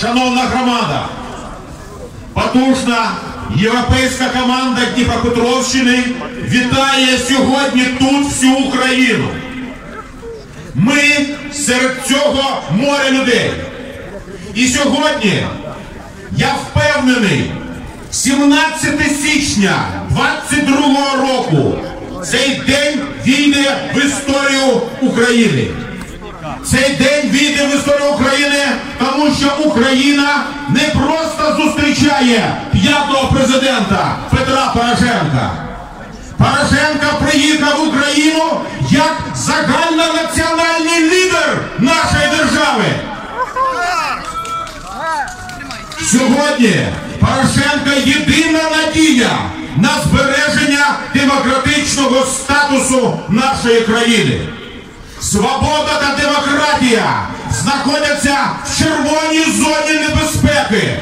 шановна громада, потужна європейська команда Дніпропетровщини вітає сьогодні тут всю Україну. Ми серед цього моря людей. І сьогодні я впевнений, 17 січня 22 року цей день війде в історію України. Цей день війде в історію України, тому що Україна не просто зустрічає п'ятого президента Петра Порошенка. Порошенко приїхав в Україну як загальнонаціональний лідер нашої держави. Сьогодні Порошенко єдина надія на збереження демократичного статусу нашої країни. Свобода та демократія знаходяться в червоній зоні небезпеки.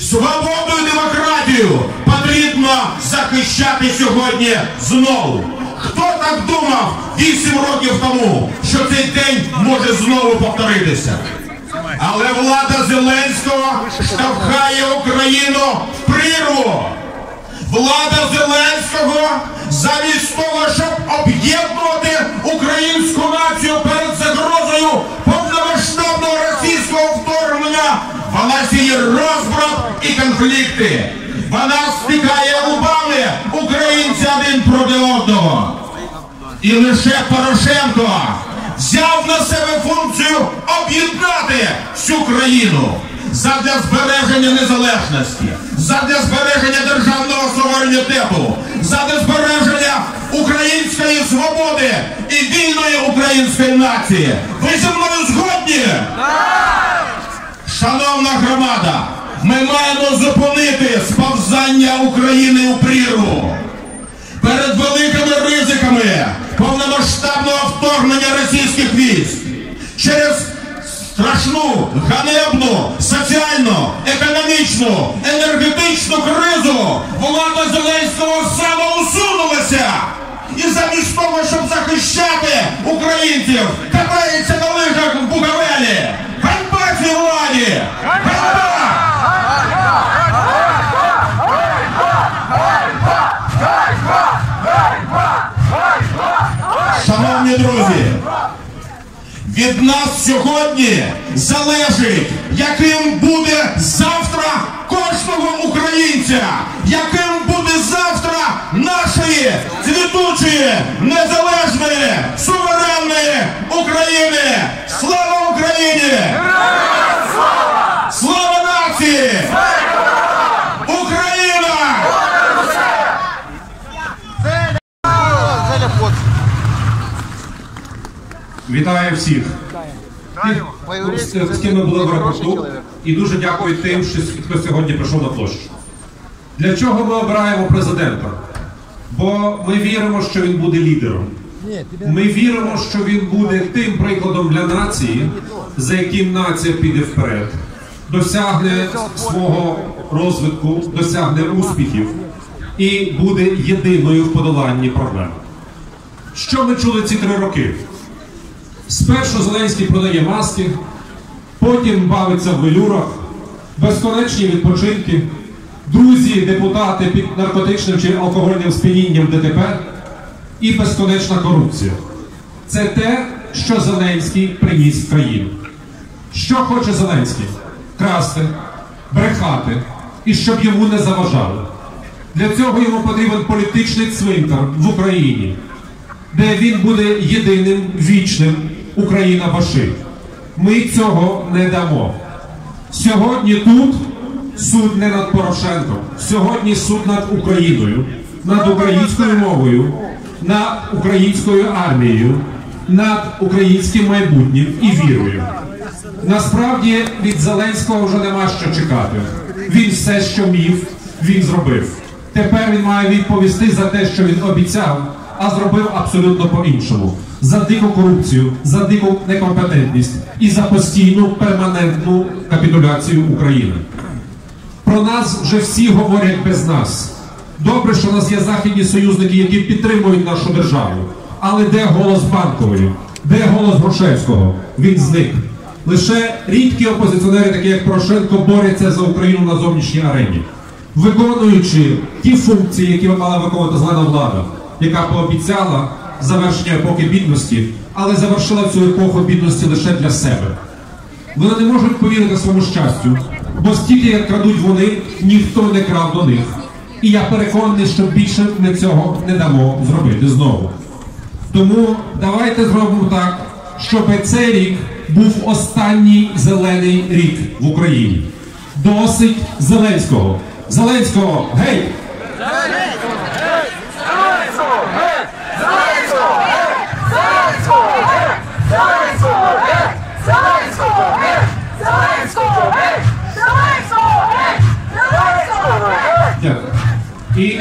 Свободу і демократію потрібно захищати сьогодні знову. Хто так думав 8 років тому, що цей день може знову повторитися? Але влада Зеленського штовхає Україну в прірву. Влада Зеленського замість того, щоб об'єднувати конфлікти. Вона стикає лбами українці один проти одного. І лише Порошенко взяв на себе функцію об'єднати всю країну задля збереження незалежності, задля збереження державного суверенітету, задля збереження української свободи і вільної української нації. Ви зі мною згодні? Шановна громада, ми маємо зупинити сповзання України у прірву перед великими ризиками повномасштабного вторгнення російських військ через страшну, ганебну, соціальну, економічну, енергетичну кризу влада Зеленського самоусунулася. І замість того, щоб захищати українців, катається на лижах в Буковелі. Ганьба цій владі! Ганьба! Від нас сьогодні залежить, яким буде завтра кожного українця, яким буде завтра нашої цвітучої, незалежної, суверенної України. Слава Україні! Слава нації! Україна! Вітаю всіх. З ким ми були в аеропорту. І дуже дякую тим, що- хто сьогодні прийшов на площу. Для чого ми обираємо президента? Бо ми віримо, що він буде лідером. Ми віримо, що він буде тим прикладом для нації, за яким нація піде вперед, досягне свого розвитку, досягне успіхів і буде єдиною в подоланні проблем. Що ми чули ці три роки? Спершу Зеленський продає маски, потім бавиться в велюрах, безконечні відпочинки, друзі, депутати під наркотичним чи алкогольним сп'янінням ДТП і безконечна корупція. Це те, що Зеленський приніс в країну. Що хоче Зеленський? Красти, брехати і щоб йому не заважали. Для цього йому потрібен політичний цвинтар в Україні, де він буде єдиним вічним Україна Баши. Ми цього не дамо. Сьогодні тут суд не над Порошенком, сьогодні суд над Україною, над українською мовою, над українською армією, над українським майбутнім і вірою. Насправді від Зеленського вже нема що чекати. Він все, що міг, він зробив. Тепер він має відповісти за те, що він обіцяв, а зробив абсолютно по-іншому. За дику корупцію, за дику некомпетентність і за постійну перманентну капітуляцію України. Про нас вже всі говорять без нас. Добре, що у нас є західні союзники, які підтримують нашу державу. Але де голос банкової? Де голос Грушевського? Він зник. Лише рідкі опозиціонери, такі як Порошенко, борються за Україну на зовнішній арені, виконуючи ті функції, які мала виконувати зелена влада, яка пообіцяла завершення епохи бідності, але завершила цю епоху бідності лише для себе. Вони не можуть повірити своєму щастю, бо стільки як крадуть вони, ніхто не крав до них. І я переконаний, що більше ми цього не дамо зробити знову. Тому давайте зробимо так, щоб цей рік був останній зелений рік в Україні. Досить Зеленського. Зеленського, гей! І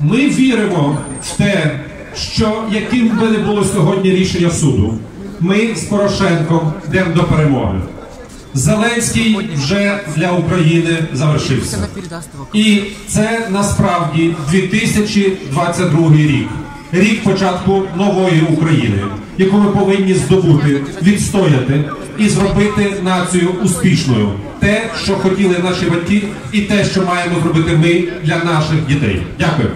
ми віримо в те, що яким би не було сьогодні рішення суду, ми з Порошенком йдемо до перемоги. Зеленський вже для України завершився. І це насправді 2022 рік. Рік початку нової України, яку ми повинні здобути, відстояти і зробити націю успішною. Те, що хотіли наші батьки, і те, що маємо зробити ми для наших дітей. Дякую.